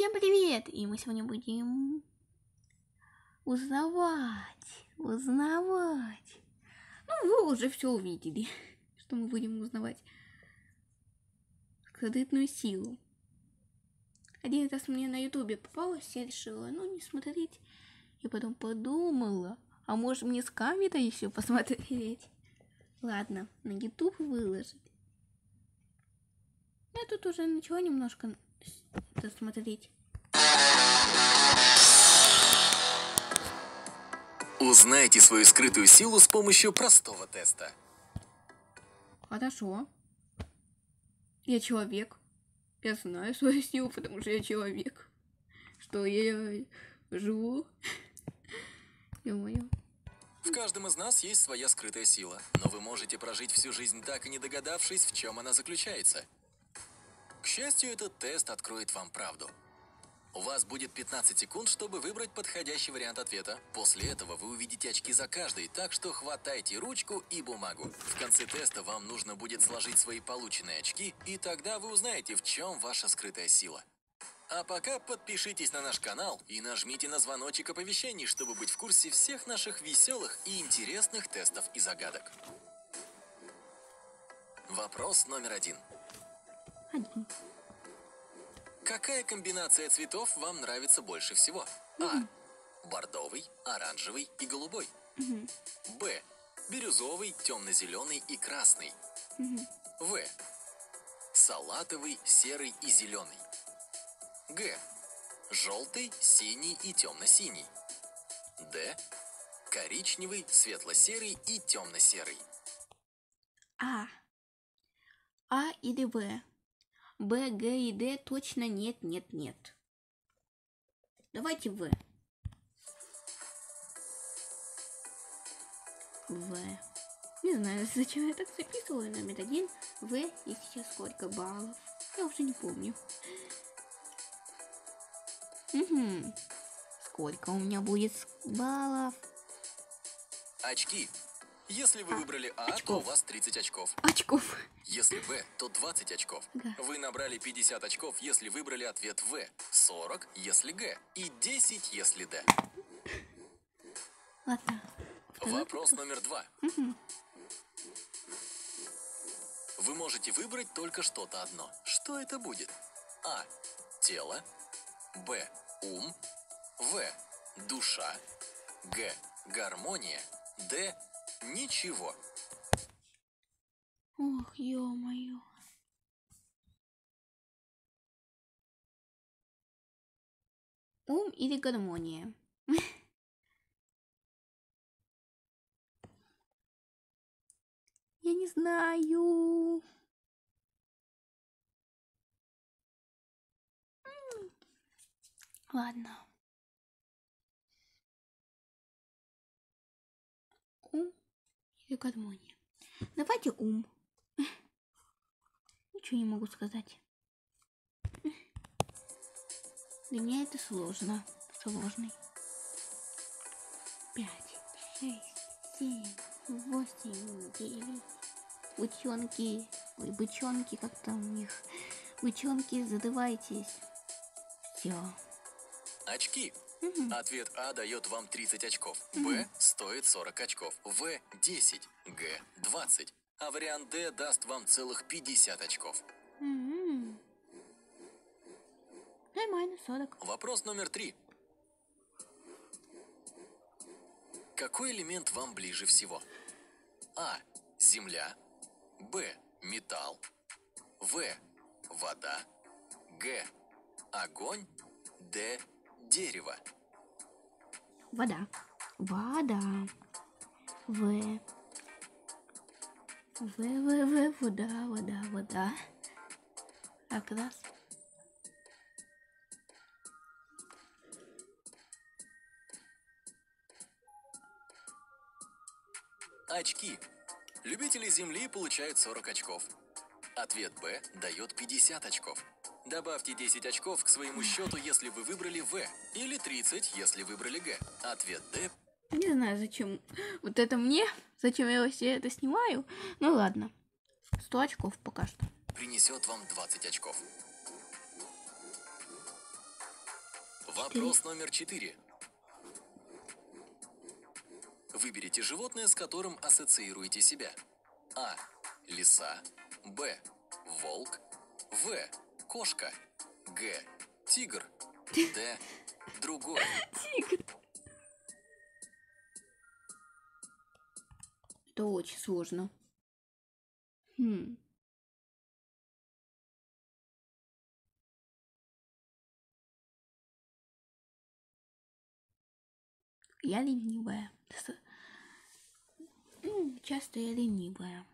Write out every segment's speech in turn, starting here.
Всем привет! И мы сегодня будем узнавать, узнавать. Ну, вы уже все увидели, что мы будем узнавать. Скрытную силу. Один раз мне на ютубе попалось, я решила, ну, не смотреть. И потом подумала, а может мне с камера еще посмотреть? Ладно, на ютуб выложить. Я тут уже начала немножко это смотреть. Узнайте свою скрытую силу с помощью простого теста. Хорошо. Я человек. Я знаю свою силу, потому что я человек. Что я живу. Ё-моё. В каждом из нас есть своя скрытая сила, но вы можете прожить всю жизнь так и не догадавшись, в чем она заключается. Счастью, этот тест откроет вам правду. У вас будет 15 секунд, чтобы выбрать подходящий вариант ответа. После этого вы увидите очки за каждый, так что хватайте ручку и бумагу. В конце теста вам нужно будет сложить свои полученные очки, и тогда вы узнаете, в чем ваша скрытая сила. А пока подпишитесь на наш канал и нажмите на звоночек оповещений, чтобы быть в курсе всех наших веселых и интересных тестов и загадок. Вопрос номер один. Один. Какая комбинация цветов вам нравится больше всего? А. Бордовый, оранжевый и голубой. Б. Бирюзовый, темно-зеленый и красный. В. Салатовый, серый и зеленый. Г. Желтый, синий и темно-синий. Д. Коричневый, светло-серый и темно-серый. А. А или В? Б, Г и Д точно нет, нет, нет. Давайте В. В. Не знаю, зачем я так записываю номер один. В. И сейчас сколько баллов? Я уже не помню. Угу. Сколько у меня будет баллов? Очки. Если вы выбрали А, то у очков. вас 30 очков. Очков. Если Б, то 20 очков. Га. Вы набрали 50 очков, если выбрали ответ В, 40, если Г, и 10, если Д. Ладно. Второй Вопрос номер два. Вы можете выбрать только что-то одно. Что это будет? А. Тело. Б. Ум. В. Душа. Г. Гармония. Д. Ничего. Ох, ё-моё. Ум или гармония? Я не знаю. Ладно. Или гармония? Давайте ум. Ничего не могу сказать. Для меня это сложно. Сложный. Пять, шесть, семь, восемь, девять. Бычонки. Ой, бычонки, как там у них. Бычонки, задавайтесь. Все. Очки. Ответ А дает вам 30 очков. Б стоит 40 очков. В 10. Г 20. А вариант Д даст вам целых 50 очков. Нормально, 40. Вопрос номер три. Какой элемент вам ближе всего? А. Земля. Б. Металл. В. Вода. Г. Огонь. Д. Дерево. Вода. Вода. В. В, В, В, вода, вода, вода. Так, раз. Очки. Любители Земли получают 40 очков. Ответ Б дает 50 очков. Добавьте 10 очков к своему счету, если вы выбрали В, или 30, если выбрали Г. Ответ Д Не знаю, зачем вот это мне, зачем я вообще это снимаю. Ну ладно. 100 очков пока что. принесет вам 20 очков. Вопрос номер четыре. Выберите животное, с которым ассоциируете себя. А. Лиса. Б. Волк. В. Кошка. Г. Тигр. Д. Другое. Тигр. Это очень сложно. Хм. Я ленивая. Часто я ленивая.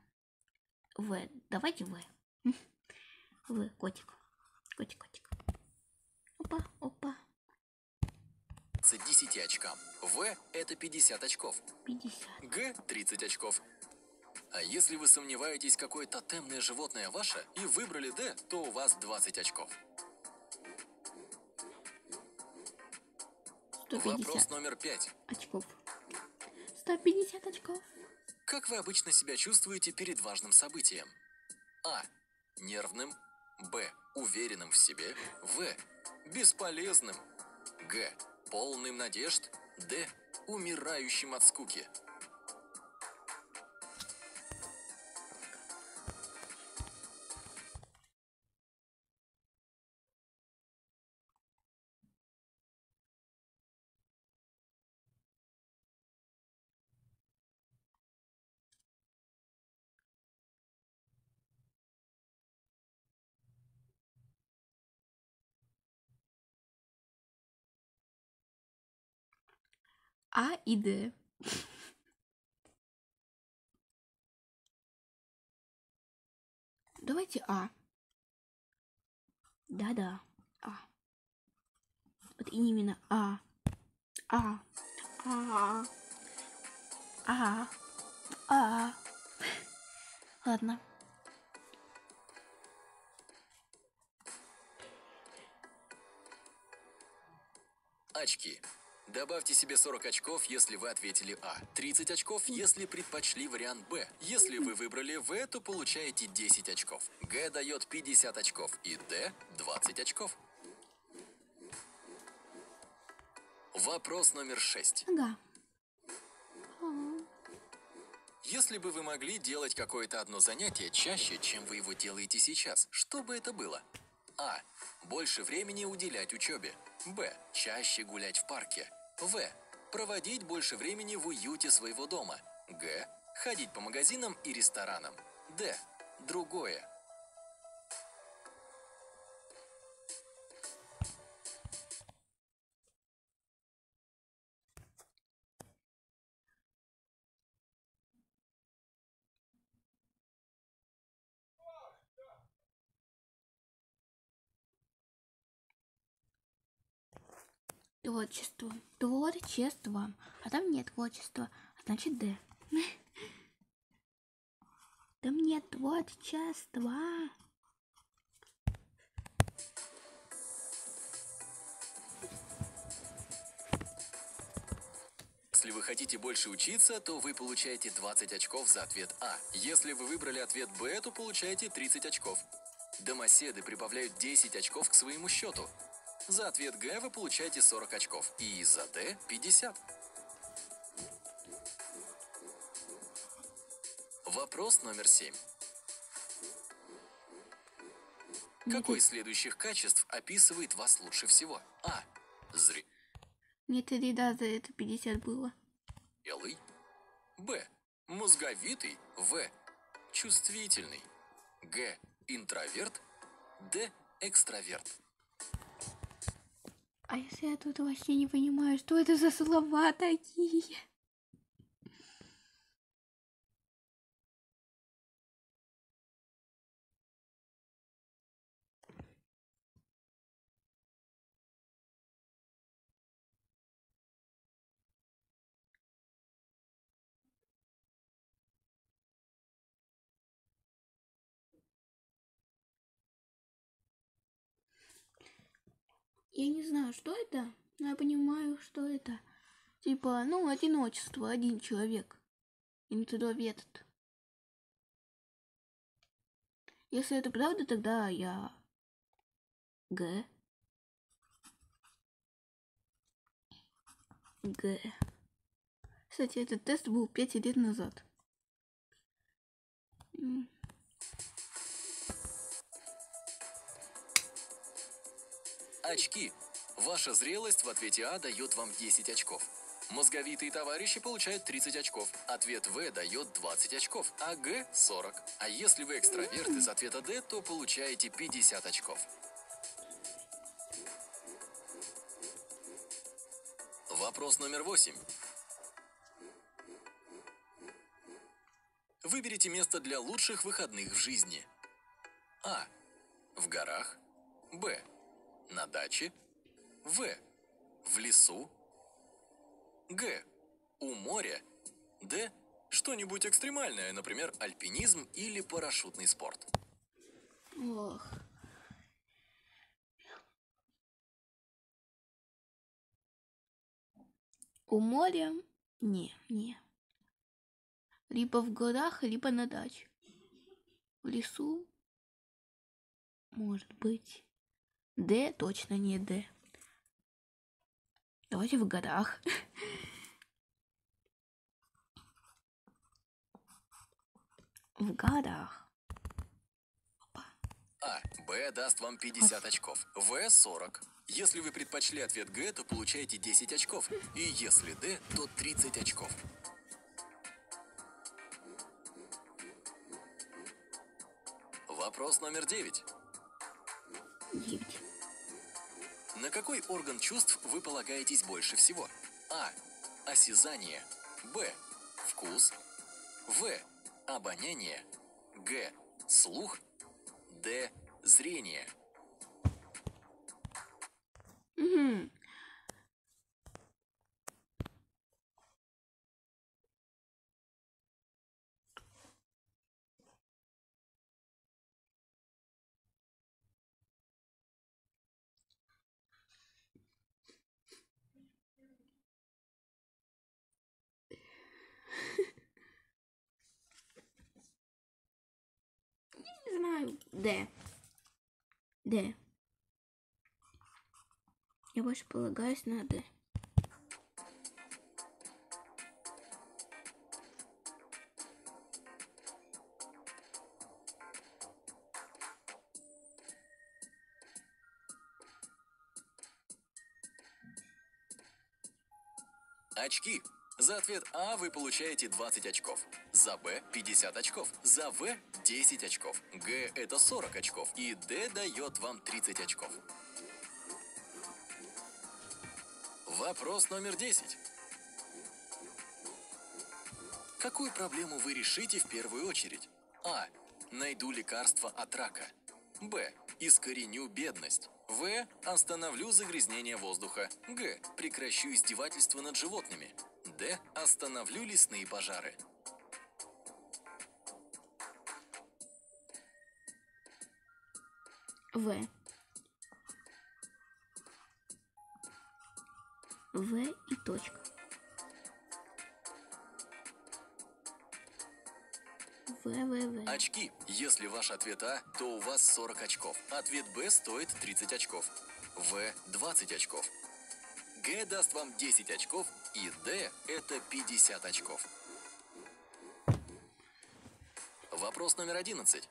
В. Давайте В. В. Котик. Котик, котик. Опа, опа. С 10 очкам. В – это 50 очков. 50. Г – 30 очков. А если вы сомневаетесь, какое тотемное животное ваше, и выбрали Д, то у вас 20 очков. Вопрос 150 номер пять. очков. 150 очков. Как вы обычно себя чувствуете перед важным событием? А. Нервным. Б. Уверенным в себе. В. Бесполезным. Г. Полным надежд. Д. Умирающим от скуки. А и Д. Давайте А. Да-да, А. Вот именно А. А. А. А. А. Ладно. Очки. Добавьте себе 40 очков, если вы ответили А. 30 очков, если предпочли вариант Б. Если вы выбрали В, то получаете 10 очков. Г дает 50 очков и Д 20 очков. Вопрос номер 6. Ага. Если бы вы могли делать какое-то одно занятие чаще, чем вы его делаете сейчас, что бы это было? А. Больше времени уделять учебе. Б. Чаще гулять в парке. В. Проводить больше времени в уюте своего дома. Г. Ходить по магазинам и ресторанам. Д. Другое. Творчество. Творчество. А там нет творчества. А значит Д. Там нет творчества. Если вы хотите больше учиться, то вы получаете 20 очков за ответ А. Если вы выбрали ответ Б, то получаете 30 очков. Домоседы прибавляют 10 очков к своему счету. За ответ Г вы получаете 40 очков. И за Д 50. Вопрос номер 7. Какое из следующих качеств описывает вас лучше всего? А. Зрелый. Мне три раза это 50 было. Белый. Б. Мозговитый. В. Чувствительный. Г. Интроверт. Д. Экстраверт. А если я тут вообще не понимаю, что это за слова такие? Я не знаю, что это, но я понимаю, что это. Типа, ну, одиночество, один человек. Интроверт. Если это правда, тогда я... Г. Г. Кстати, этот тест был пять лет назад. Очки. Ваша зрелость в ответе А дает вам 10 очков. Мозговитые товарищи получают 30 очков. Ответ В дает 20 очков, а Г – 40. А если вы экстраверт из ответа Д, то получаете 50 очков. Вопрос номер восемь. Выберите место для лучших выходных в жизни. А. В горах. Б. На даче. В. В лесу. Г. У моря. Д. Что-нибудь экстремальное, например, альпинизм или парашютный спорт. Ох. У моря? Не, не. Либо в горах, либо на даче. В лесу? Может быть. Д точно не Д. Давайте в горах. В горах. Опа. А. Б даст вам 50 очков. В 40. Если вы предпочли ответ Г, то получаете 10 очков. И если Д, то 30 очков. Вопрос номер 9. Девять. На какой орган чувств вы полагаетесь больше всего? А. Осязание. Б. Вкус. В. Обоняние. Г. Слух. Д. Зрение. Мгм. Д. Д. Я больше полагаюсь на Д. Очки. За ответ А вы получаете 20 очков. За Б 50 очков. За В 10 очков. Г это 40 очков. И Д дает вам 30 очков. Вопрос номер 10. Какую проблему вы решите в первую очередь? А. Найду лекарство от рака. Б. Искореню бедность. В. Остановлю загрязнение воздуха. Г. Прекращу издевательство над животными. Д. Остановлю лесные пожары. В. В и точка. В, В, В. Очки. Если ваш ответ А, то у вас 40 очков. Ответ Б стоит 30 очков. В 20 очков. Г даст вам 10 очков. И Д это 50 очков. Вопрос номер 11.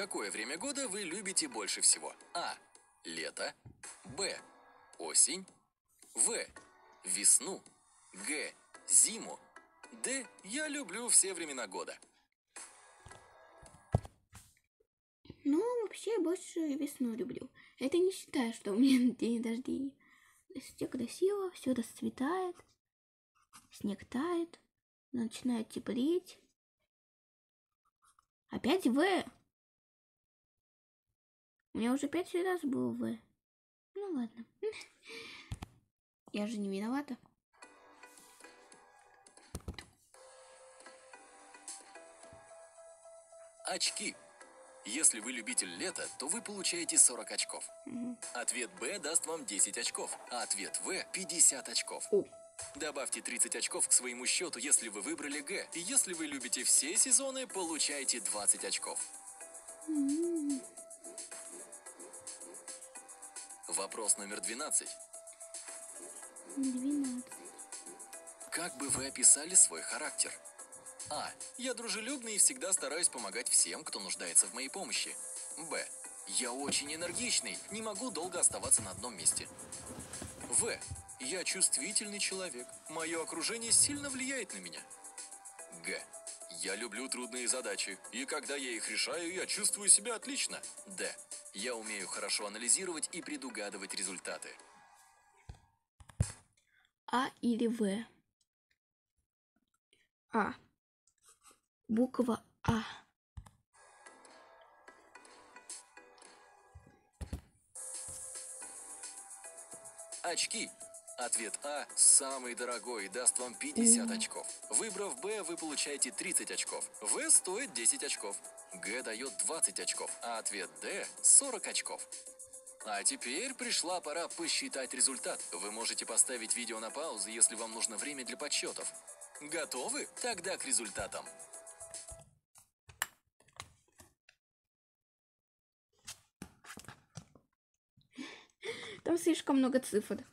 Какое время года вы любите больше всего? А. Лето. Б. Осень. В. Весну. Г. Зиму. Д. Я люблю все времена года. Ну, вообще, я больше весну люблю. Это не считаю, что у меня день рождения. Все красиво, все расцветает, снег тает, начинает теплеть. Опять В. У меня уже пять раз было В. Ну ладно. Я же не виновата. Очки. Если вы любитель лета, то вы получаете 40 очков. Ответ Б даст вам 10 очков, а ответ В 50 очков. О. Добавьте 30 очков к своему счету, если вы выбрали Г. И если вы любите все сезоны, получаете 20 очков. М. Вопрос номер 12. 12. Как бы вы описали свой характер? А. Я дружелюбный и всегда стараюсь помогать всем, кто нуждается в моей помощи. Б. Я очень энергичный, не могу долго оставаться на одном месте. В. Я чувствительный человек. Мое окружение сильно влияет на меня. Г. Я люблю трудные задачи, и когда я их решаю, я чувствую себя отлично. Д. Я умею хорошо анализировать и предугадывать результаты. А или В? А. Буква А. Очки. Ответ А самый дорогой и даст вам 50 Мгм. очков. Выбрав Б, вы получаете 30 очков. В стоит 10 очков. Г дает 20 очков, а ответ Д 40 очков. А теперь пришла пора посчитать результат. Вы можете поставить видео на паузу, если вам нужно время для подсчетов. Готовы? Тогда к результатам. Там слишком много цифр.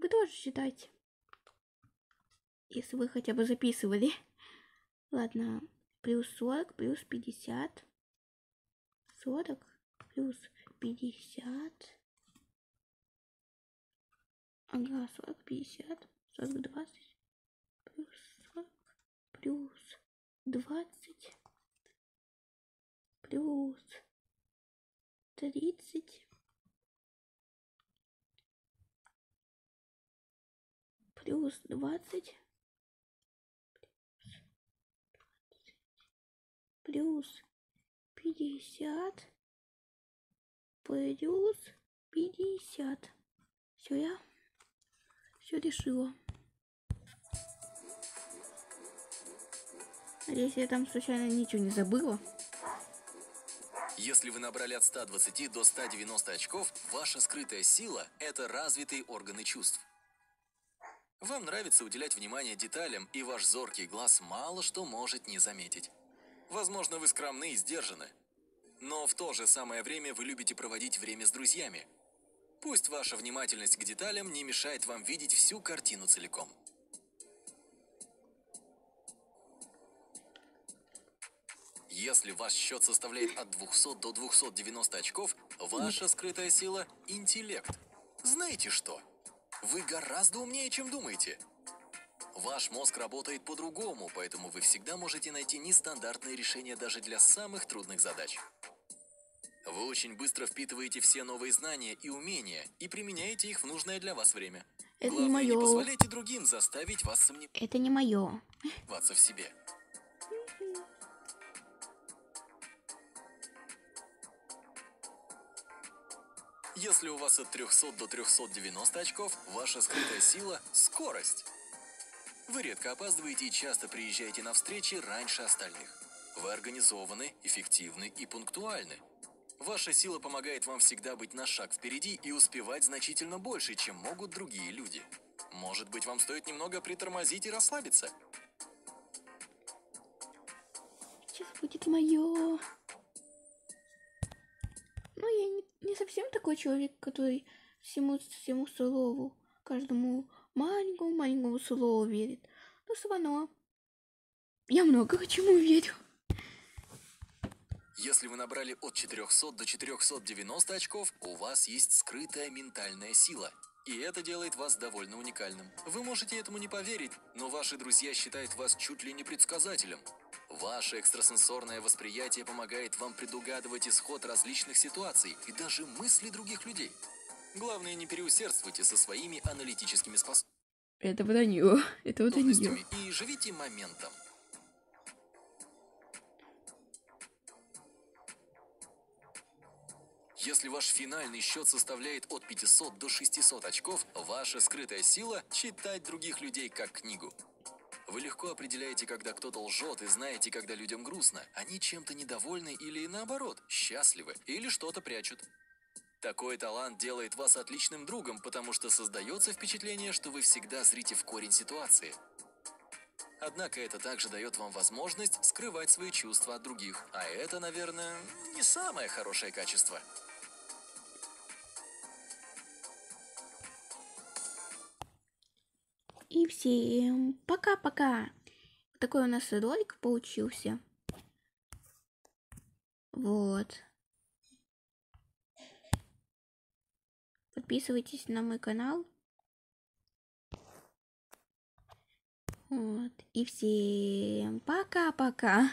Вы тоже считайте. Если вы хотя бы записывали. Ладно, плюс 40, плюс 50. 40 плюс 50. Ага, 40, 50, 40, 20. Плюс 40, плюс 20. Плюс 30. Плюс 20. плюс пятьдесят плюс пятьдесят. Все, я все решила. Надеюсь, я там случайно ничего не забыла. Если вы набрали от 120 до 190 очков, ваша скрытая сила – это развитые органы чувств. Вам нравится уделять внимание деталям, и ваш зоркий глаз мало что может не заметить. Возможно, вы скромны и сдержаны. Но в то же самое время вы любите проводить время с друзьями. Пусть ваша внимательность к деталям не мешает вам видеть всю картину целиком. Если ваш счет составляет от 200 до 290 очков, ваша скрытая сила – интеллект. Знаете что? Вы гораздо умнее, чем думаете. Ваш мозг работает по-другому, поэтому вы всегда можете найти нестандартные решения даже для самых трудных задач. Вы очень быстро впитываете все новые знания и умения и применяете их в нужное для вас время. Это не Главное, не моё. позволяйте другим заставить вас Это не мое. сомневаться в себе. Если у вас от 300 до 390 очков, ваша скрытая сила – скорость. Вы редко опаздываете и часто приезжаете на встречи раньше остальных. Вы организованы, эффективны и пунктуальны. Ваша сила помогает вам всегда быть на шаг впереди и успевать значительно больше, чем могут другие люди. Может быть, вам стоит немного притормозить и расслабиться? Сейчас будет мое. Ну, я не, не совсем такой человек, который всему, всему слову, каждому маленькому, маленькому слову верит. Но все равно я много чему верю. Если вы набрали от 400 до 490 очков, у вас есть скрытая ментальная сила. И это делает вас довольно уникальным. Вы можете этому не поверить, но ваши друзья считают вас чуть ли не предсказателем. Ваше экстрасенсорное восприятие помогает вам предугадывать исход различных ситуаций и даже мысли других людей. Главное, не переусердствуйте со своими аналитическими Это вранье. Это вранье. способностями и живите моментом. Если ваш финальный счет составляет от 500 до 600 очков, ваша скрытая сила – читать других людей как книгу. Вы легко определяете, когда кто-то лжет, и знаете, когда людям грустно. Они чем-то недовольны или, наоборот, счастливы, или что-то прячут. Такой талант делает вас отличным другом, потому что создается впечатление, что вы всегда зрите в корень ситуации. Однако это также дает вам возможность скрывать свои чувства от других. А это, наверное, не самое хорошее качество. И всем пока-пока. Такой у нас ролик получился. Вот. Подписывайтесь на мой канал. Вот. И всем пока-пока.